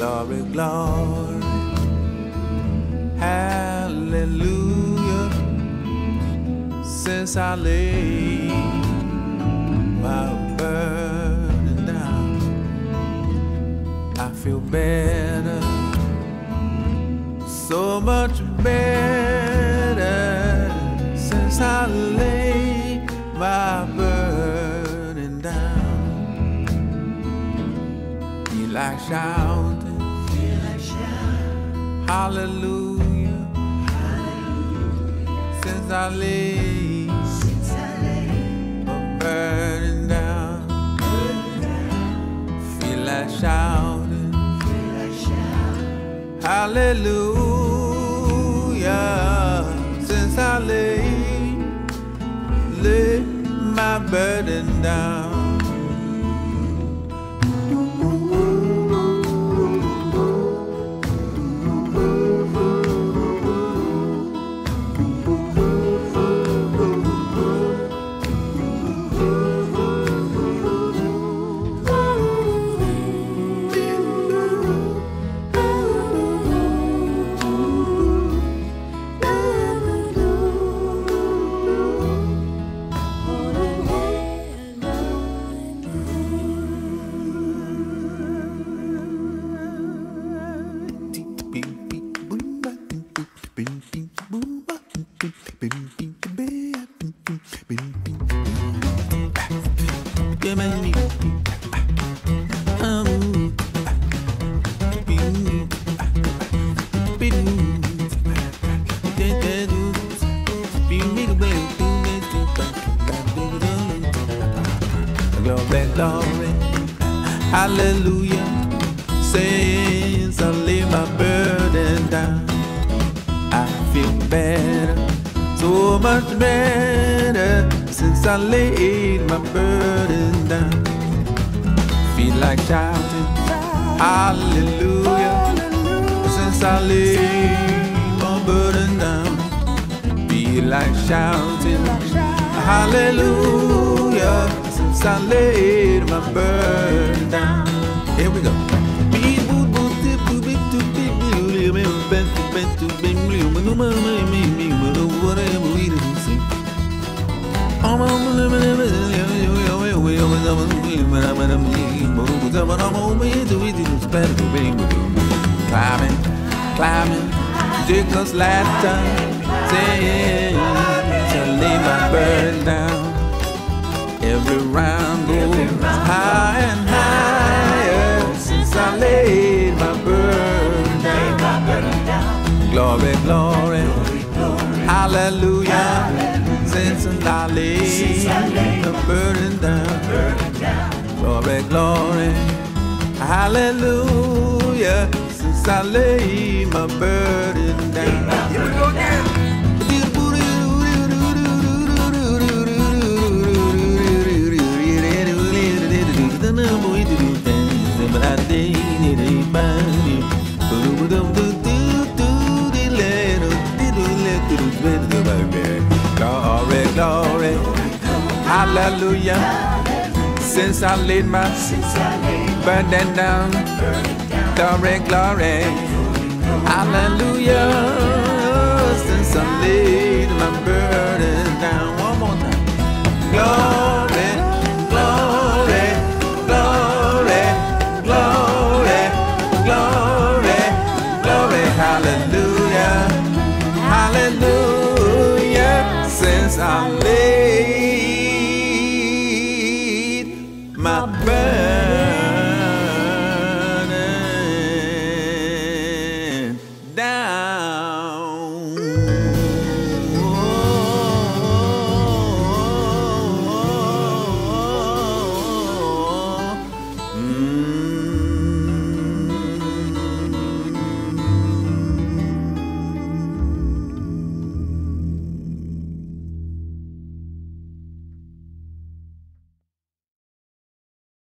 Glory, glory, Since I laid my burden down, I feel better, so much better. Since I laid my burden down, feel like shouting. Hallelujah. Since I laid Hallelujah. Since I laid, laid my burden down. Glory, glory, hallelujah. Since I lay my burden down, I feel better, so much better. Since I laid my burden down, feel like shouting, hallelujah. Since I laid my burden down, feel like shouting, hallelujah. Since I laid my burden Climbing, climbing, Jacob's ladder, saying to lay my burden down. Every round goes high and higher since I laid my burden down. Glory, glory, hallelujah. Since I laid my burden down. Glory, glory, hallelujah. Since I laid my burden down. Hallelujah. Since I laid my burden down, glory, glory, hallelujah. Since I laid my burden down, one more time. Glory, glory, glory, glory, glory, glory, hallelujah, hallelujah. Since I laid